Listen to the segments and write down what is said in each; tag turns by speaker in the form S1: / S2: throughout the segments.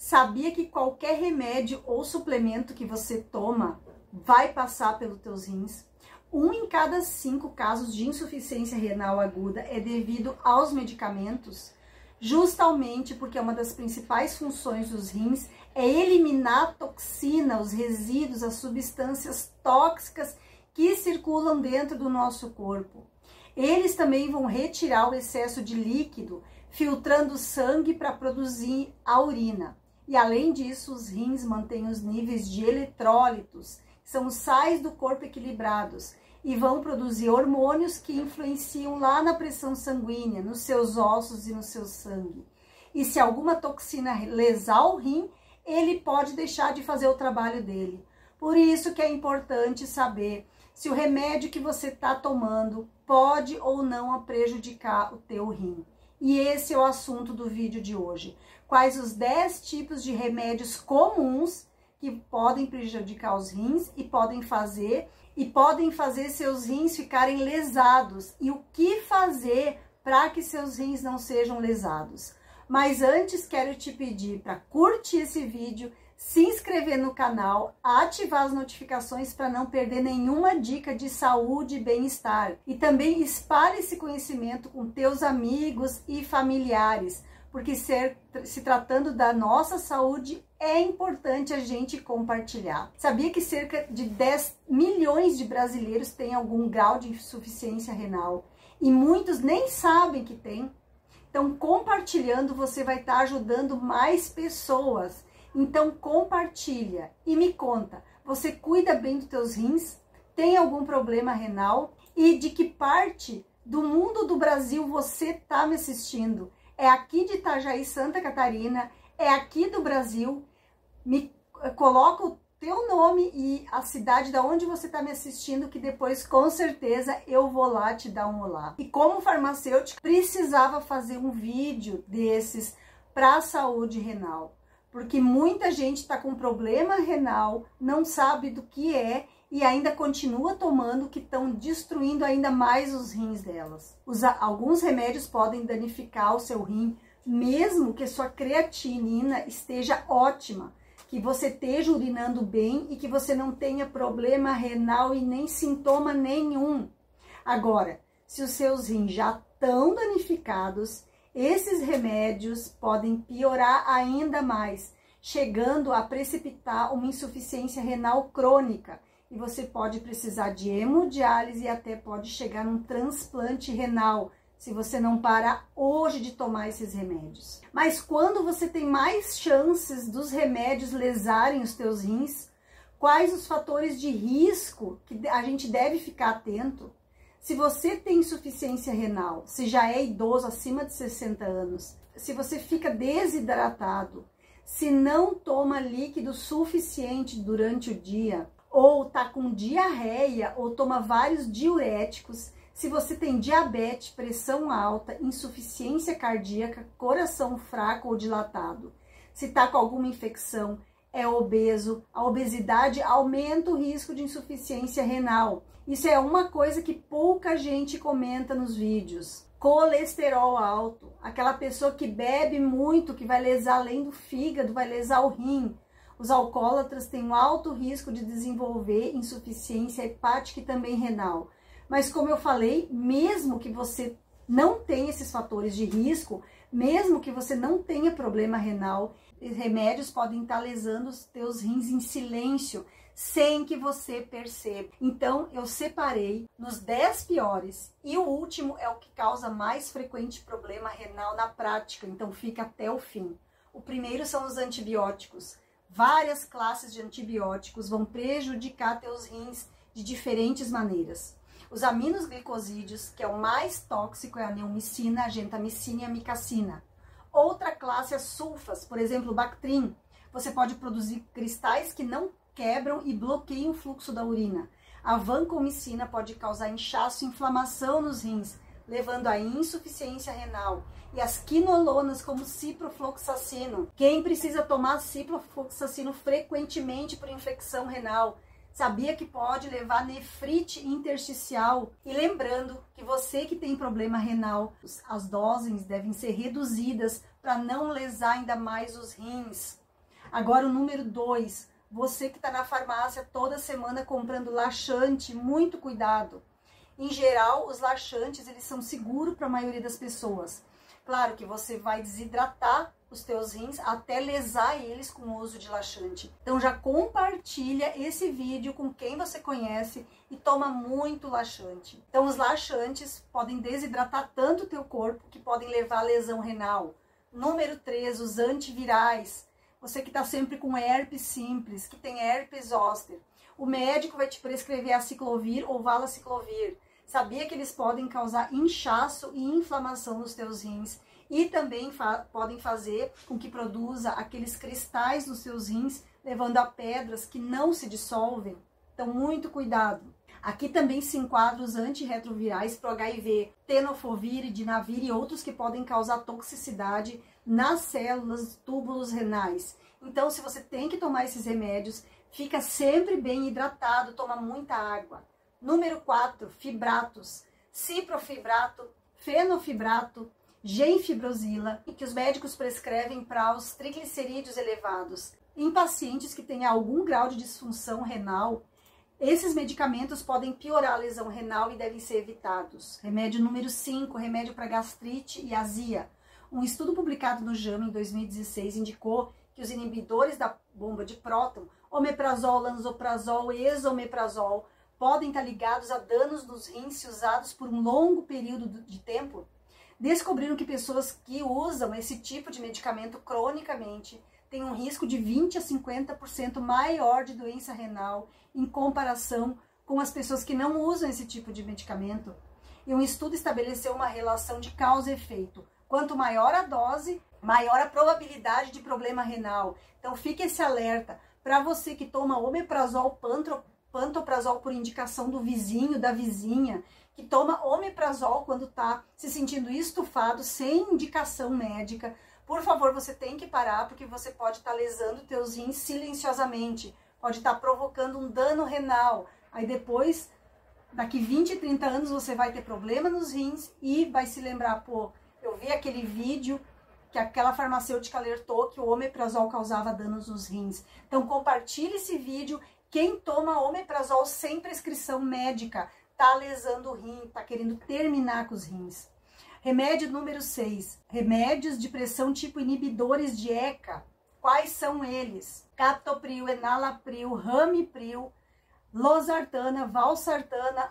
S1: Sabia que qualquer remédio ou suplemento que você toma vai passar pelos teus rins? Um em cada cinco casos de insuficiência renal aguda é devido aos medicamentos, justamente porque uma das principais funções dos rins é eliminar a toxina, os resíduos, as substâncias tóxicas que circulam dentro do nosso corpo. Eles também vão retirar o excesso de líquido, filtrando sangue para produzir a urina. E além disso, os rins mantêm os níveis de eletrólitos, que são os sais do corpo equilibrados, e vão produzir hormônios que influenciam lá na pressão sanguínea, nos seus ossos e no seu sangue. E se alguma toxina lesar o rim, ele pode deixar de fazer o trabalho dele. Por isso que é importante saber se o remédio que você está tomando pode ou não prejudicar o teu rim. E esse é o assunto do vídeo de hoje. Quais os 10 tipos de remédios comuns que podem prejudicar os rins e podem fazer e podem fazer seus rins ficarem lesados e o que fazer para que seus rins não sejam lesados. Mas antes quero te pedir para curtir esse vídeo, se inscrever no canal, ativar as notificações para não perder nenhuma dica de saúde e bem-estar. E também espalhe esse conhecimento com teus amigos e familiares, porque ser, se tratando da nossa saúde é importante a gente compartilhar. Sabia que cerca de 10 milhões de brasileiros têm algum grau de insuficiência renal e muitos nem sabem que tem? Então, compartilhando, você vai estar ajudando mais pessoas então compartilha e me conta, você cuida bem dos teus rins? Tem algum problema renal? E de que parte do mundo do Brasil você está me assistindo? É aqui de Itajaí, Santa Catarina? É aqui do Brasil? Me coloca o teu nome e a cidade da onde você está me assistindo, que depois com certeza eu vou lá te dar um olá. E como farmacêutico, precisava fazer um vídeo desses para a saúde renal porque muita gente está com problema renal, não sabe do que é e ainda continua tomando, que estão destruindo ainda mais os rins delas. Alguns remédios podem danificar o seu rim, mesmo que sua creatinina esteja ótima, que você esteja urinando bem e que você não tenha problema renal e nem sintoma nenhum. Agora, se os seus rins já estão danificados, esses remédios podem piorar ainda mais, chegando a precipitar uma insuficiência renal crônica. E você pode precisar de hemodiálise e até pode chegar num transplante renal, se você não parar hoje de tomar esses remédios. Mas quando você tem mais chances dos remédios lesarem os teus rins, quais os fatores de risco que a gente deve ficar atento? Se você tem insuficiência renal, se já é idoso acima de 60 anos, se você fica desidratado, se não toma líquido suficiente durante o dia, ou tá com diarreia, ou toma vários diuréticos, se você tem diabetes, pressão alta, insuficiência cardíaca, coração fraco ou dilatado, se tá com alguma infecção, é obeso, a obesidade aumenta o risco de insuficiência renal. Isso é uma coisa que pouca gente comenta nos vídeos. Colesterol alto, aquela pessoa que bebe muito, que vai lesar além do fígado, vai lesar o rim. Os alcoólatras têm um alto risco de desenvolver insuficiência hepática e também renal. Mas como eu falei, mesmo que você não tenha esses fatores de risco, mesmo que você não tenha problema renal, remédios podem estar lesando os teus rins em silêncio, sem que você perceba. Então, eu separei nos 10 piores e o último é o que causa mais frequente problema renal na prática, então fica até o fim. O primeiro são os antibióticos. Várias classes de antibióticos vão prejudicar teus rins de diferentes maneiras. Os aminoglicosídeos, que é o mais tóxico, é a neomicina, a gentamicina e a micacina. Outra classe é sulfas, por exemplo, o Bactrim. Você pode produzir cristais que não quebram e bloqueiam o fluxo da urina. A vancomicina pode causar inchaço e inflamação nos rins, levando à insuficiência renal. E as quinolonas, como ciprofloxacino. Quem precisa tomar ciprofloxacino frequentemente por infecção renal? Sabia que pode levar nefrite intersticial. E lembrando que você que tem problema renal, as doses devem ser reduzidas para não lesar ainda mais os rins. Agora o número dois, você que está na farmácia toda semana comprando laxante, muito cuidado. Em geral, os laxantes eles são seguros para a maioria das pessoas. Claro que você vai desidratar os teus rins até lesar eles com o uso de laxante. Então já compartilha esse vídeo com quem você conhece e toma muito laxante. Então os laxantes podem desidratar tanto o teu corpo que podem levar a lesão renal. Número 3, os antivirais. Você que está sempre com herpes simples, que tem herpes zoster. O médico vai te prescrever a ciclovir ou valaciclovir. Sabia que eles podem causar inchaço e inflamação nos teus rins e também fa podem fazer com que produza aqueles cristais nos seus rins, levando a pedras que não se dissolvem. Então, muito cuidado. Aqui também se enquadram os antirretrovirais para HIV, tenofovir, dinavir e outros que podem causar toxicidade nas células, túbulos renais. Então, se você tem que tomar esses remédios, fica sempre bem hidratado, toma muita água. Número 4, fibratos. Ciprofibrato, fenofibrato, genfibrosila, que os médicos prescrevem para os triglicerídeos elevados. Em pacientes que têm algum grau de disfunção renal, esses medicamentos podem piorar a lesão renal e devem ser evitados. Remédio número 5, remédio para gastrite e azia. Um estudo publicado no JAMA em 2016 indicou que os inibidores da bomba de próton, omeprazol, lanzoprazol e esomeprazol, podem estar ligados a danos nos rins se usados por um longo período de tempo descobriram que pessoas que usam esse tipo de medicamento cronicamente têm um risco de 20 a 50% maior de doença renal em comparação com as pessoas que não usam esse tipo de medicamento. E um estudo estabeleceu uma relação de causa e efeito. Quanto maior a dose, maior a probabilidade de problema renal. Então fique esse alerta para você que toma omeprazol, pantoprazol por indicação do vizinho, da vizinha, que toma omeprazol quando está se sentindo estufado, sem indicação médica, por favor, você tem que parar, porque você pode estar tá lesando teus rins silenciosamente, pode estar tá provocando um dano renal. Aí depois, daqui 20, 30 anos, você vai ter problema nos rins e vai se lembrar, pô, eu vi aquele vídeo que aquela farmacêutica alertou que o omeprazol causava danos nos rins. Então compartilhe esse vídeo. Quem toma omeprazol sem prescrição médica tá lesando o rim, tá querendo terminar com os rins. Remédio número 6. Remédios de pressão tipo inibidores de ECA. Quais são eles? Captopril, enalapril, ramipril, losartana, valsartana,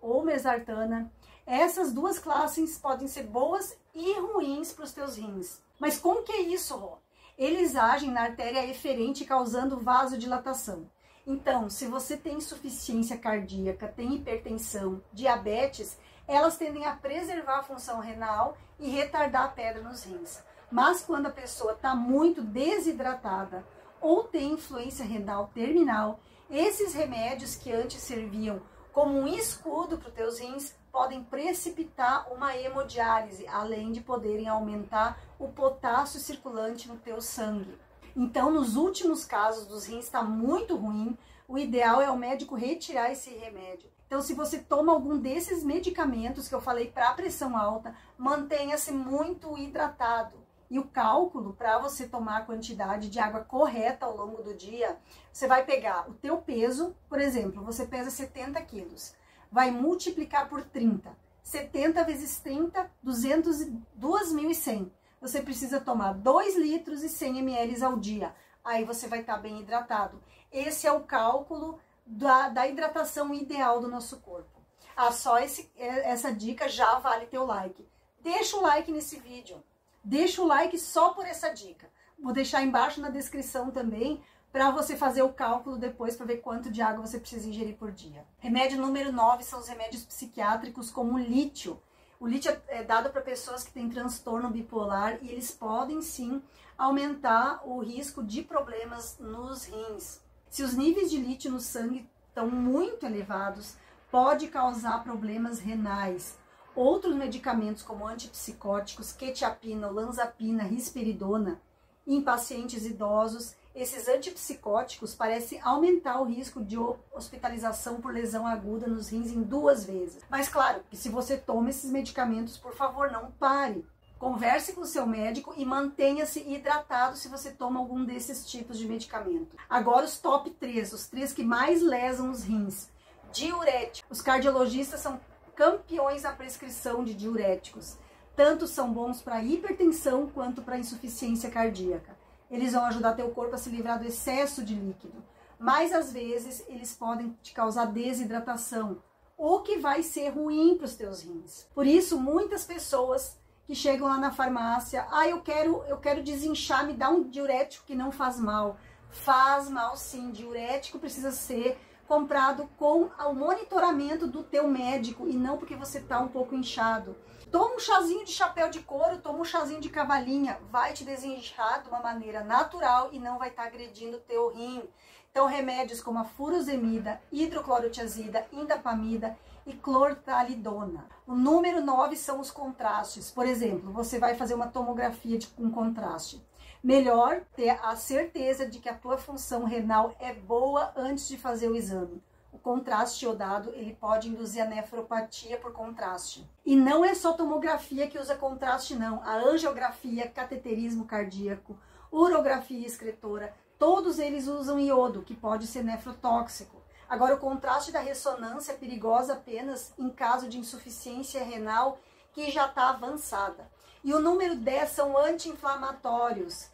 S1: omesartana. Essas duas classes podem ser boas e ruins para os teus rins. Mas como que é isso, Rô? Eles agem na artéria eferente causando vasodilatação. Então, se você tem insuficiência cardíaca, tem hipertensão, diabetes, elas tendem a preservar a função renal e retardar a pedra nos rins. Mas quando a pessoa está muito desidratada ou tem influência renal terminal, esses remédios que antes serviam como um escudo para os teus rins podem precipitar uma hemodiálise, além de poderem aumentar o potássio circulante no teu sangue. Então, nos últimos casos dos rins está muito ruim, o ideal é o médico retirar esse remédio. Então, se você toma algum desses medicamentos que eu falei para pressão alta, mantenha-se muito hidratado. E o cálculo para você tomar a quantidade de água correta ao longo do dia, você vai pegar o teu peso, por exemplo, você pesa 70 quilos, vai multiplicar por 30. 70 vezes 30, 200, 2.100 você precisa tomar 2 litros e 100 ml ao dia. Aí você vai estar tá bem hidratado. Esse é o cálculo da, da hidratação ideal do nosso corpo. Ah, só esse, é, essa dica já vale teu like. Deixa o like nesse vídeo. Deixa o like só por essa dica. Vou deixar embaixo na descrição também para você fazer o cálculo depois para ver quanto de água você precisa ingerir por dia. Remédio número 9 são os remédios psiquiátricos como lítio. O lítio é dado para pessoas que têm transtorno bipolar e eles podem sim aumentar o risco de problemas nos rins. Se os níveis de lítio no sangue estão muito elevados, pode causar problemas renais. Outros medicamentos como antipsicóticos, quetiapina, olanzapina, risperidona, em pacientes idosos esses antipsicóticos parecem aumentar o risco de hospitalização por lesão aguda nos rins em duas vezes. Mas claro, que se você toma esses medicamentos, por favor, não pare. Converse com o seu médico e mantenha-se hidratado se você toma algum desses tipos de medicamento. Agora os top 3, os três que mais lesam os rins. Diuréticos. Os cardiologistas são campeões na prescrição de diuréticos. Tanto são bons para hipertensão quanto para insuficiência cardíaca. Eles vão ajudar teu corpo a se livrar do excesso de líquido. Mas às vezes eles podem te causar desidratação, o que vai ser ruim para os teus rins. Por isso, muitas pessoas que chegam lá na farmácia, ah, eu quero, eu quero desinchar, me dá um diurético que não faz mal. Faz mal sim, diurético precisa ser comprado com o monitoramento do teu médico e não porque você tá um pouco inchado. Toma um chazinho de chapéu de couro, toma um chazinho de cavalinha, vai te desinchar de uma maneira natural e não vai estar tá agredindo o teu rim. Então, remédios como a furosemida, hidroclorotiazida, indapamida e clortalidona. O número 9 são os contrastes. Por exemplo, você vai fazer uma tomografia com contraste. Melhor ter a certeza de que a tua função renal é boa antes de fazer o exame. O contraste iodado, ele pode induzir a nefropatia por contraste. E não é só tomografia que usa contraste não. A angiografia, cateterismo cardíaco, urografia excretora, todos eles usam iodo, que pode ser nefrotóxico. Agora, o contraste da ressonância é perigosa apenas em caso de insuficiência renal que já está avançada. E o número 10 são anti-inflamatórios.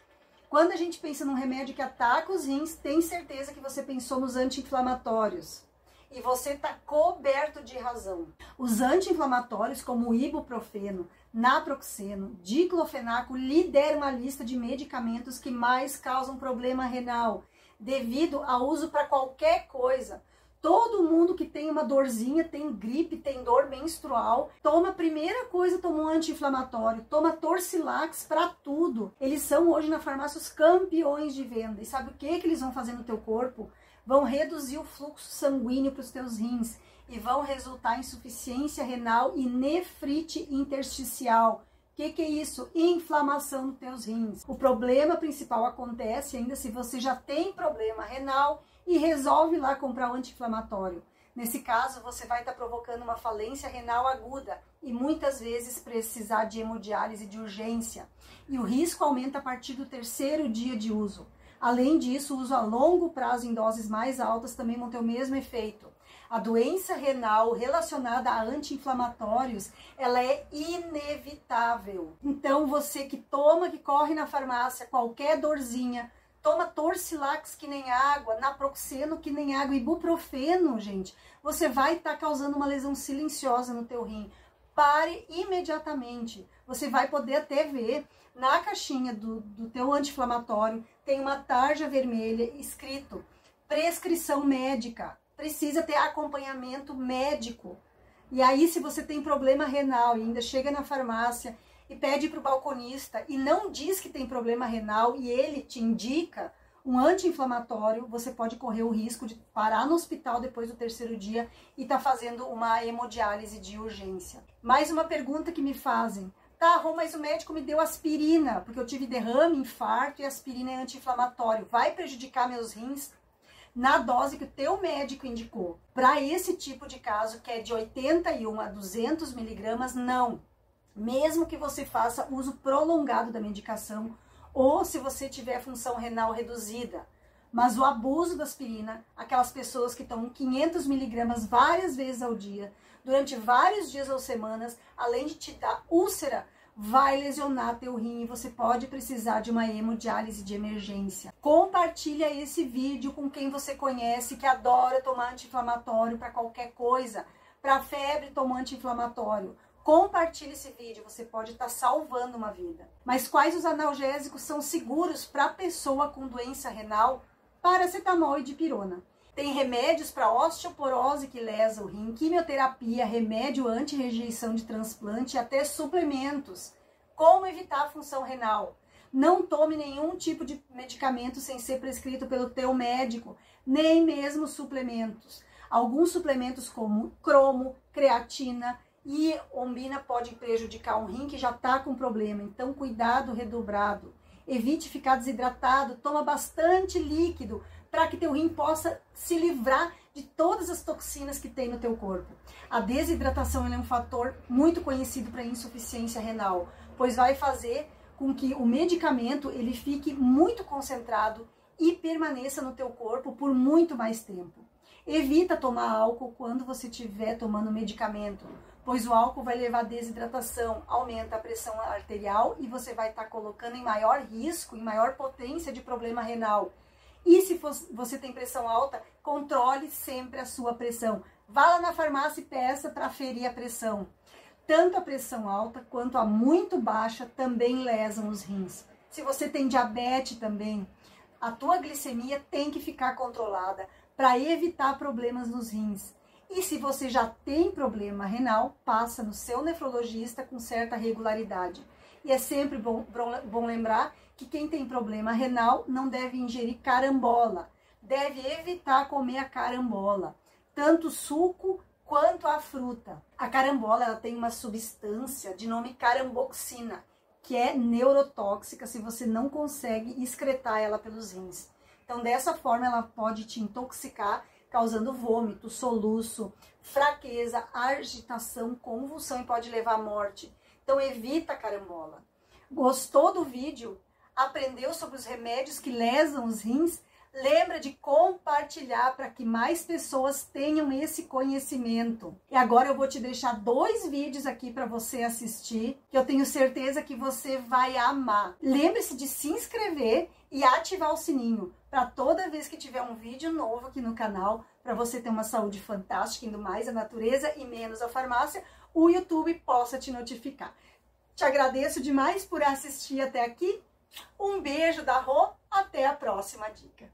S1: Quando a gente pensa num remédio que ataca os rins, tem certeza que você pensou nos anti-inflamatórios. E você está coberto de razão. Os anti-inflamatórios, como o ibuprofeno, naproxeno, diclofenaco, lideram uma lista de medicamentos que mais causam problema renal devido ao uso para qualquer coisa. Todo mundo que tem uma dorzinha, tem gripe, tem dor menstrual, toma a primeira coisa, toma um anti-inflamatório, toma Torcilax para tudo. Eles são hoje na farmácia os campeões de venda. E sabe o que que eles vão fazer no teu corpo? Vão reduzir o fluxo sanguíneo para os teus rins e vão resultar em insuficiência renal e nefrite intersticial o que, que, é isso? Inflamação nos teus rins. O problema principal acontece ainda se você já tem problema renal e resolve lá comprar o anti-inflamatório. Nesse caso, você vai estar tá provocando uma falência renal aguda e muitas vezes precisar de hemodiálise de urgência. E o risco aumenta a partir do terceiro dia de uso. Além disso, o uso a longo prazo em doses mais altas também vão ter o mesmo efeito a doença renal relacionada a anti-inflamatórios, ela é inevitável. Então, você que toma, que corre na farmácia, qualquer dorzinha, toma Torcilax que nem água, naproxeno que nem água, ibuprofeno, gente, você vai estar tá causando uma lesão silenciosa no teu rim. Pare imediatamente. Você vai poder até ver na caixinha do, do teu anti-inflamatório, tem uma tarja vermelha escrito prescrição médica precisa ter acompanhamento médico. E aí, se você tem problema renal e ainda chega na farmácia e pede para o balconista e não diz que tem problema renal e ele te indica um anti-inflamatório, você pode correr o risco de parar no hospital depois do terceiro dia e estar tá fazendo uma hemodiálise de urgência. Mais uma pergunta que me fazem. Tá, Rô, mas o médico me deu aspirina, porque eu tive derrame, infarto e aspirina é anti-inflamatório. Vai prejudicar meus rins? na dose que o teu médico indicou. Para esse tipo de caso, que é de 81 a 200 miligramas, não. Mesmo que você faça uso prolongado da medicação ou se você tiver função renal reduzida. Mas o abuso da aspirina, aquelas pessoas que tomam 500 miligramas várias vezes ao dia, durante vários dias ou semanas, além de te dar úlcera, vai lesionar teu rim e você pode precisar de uma hemodiálise de emergência. Compartilha esse vídeo com quem você conhece que adora tomar anti-inflamatório para qualquer coisa. Para febre, toma anti-inflamatório. Compartilhe esse vídeo, você pode estar tá salvando uma vida. Mas quais os analgésicos são seguros para pessoa com doença renal? Paracetamol e dipirona. Tem remédios para osteoporose que lesa o rim, quimioterapia, remédio anti-rejeição de transplante até suplementos. Como evitar a função renal? Não tome nenhum tipo de medicamento sem ser prescrito pelo teu médico, nem mesmo suplementos. Alguns suplementos como cromo, creatina e ombina pode prejudicar um rim que já está com problema, então cuidado redobrado. Evite ficar desidratado, toma bastante líquido, para que teu rim possa se livrar de todas as toxinas que tem no teu corpo. A desidratação é um fator muito conhecido para insuficiência renal, pois vai fazer com que o medicamento ele fique muito concentrado e permaneça no teu corpo por muito mais tempo. Evita tomar álcool quando você estiver tomando medicamento, pois o álcool vai levar a desidratação, aumenta a pressão arterial e você vai estar tá colocando em maior risco, em maior potência de problema renal. E se você tem pressão alta, controle sempre a sua pressão. Vá lá na farmácia e peça para ferir a pressão. Tanto a pressão alta quanto a muito baixa também lesam os rins. Se você tem diabetes também, a tua glicemia tem que ficar controlada para evitar problemas nos rins. E se você já tem problema renal, passa no seu nefrologista com certa regularidade. E é sempre bom, bom lembrar que quem tem problema renal não deve ingerir carambola, deve evitar comer a carambola, tanto suco quanto a fruta. A carambola ela tem uma substância de nome caramboxina, que é neurotóxica se você não consegue excretar ela pelos rins. Então, dessa forma, ela pode te intoxicar, causando vômito, soluço, fraqueza, agitação, convulsão e pode levar à morte. Então, evita a carambola. Gostou do vídeo? Aprendeu sobre os remédios que lesam os rins? Lembra de compartilhar para que mais pessoas tenham esse conhecimento. E agora eu vou te deixar dois vídeos aqui para você assistir, que eu tenho certeza que você vai amar. Lembre-se de se inscrever e ativar o sininho para toda vez que tiver um vídeo novo aqui no canal, para você ter uma saúde fantástica, indo mais à natureza e menos à farmácia, o YouTube possa te notificar. Te agradeço demais por assistir até aqui. Um beijo da Rô, até a próxima dica.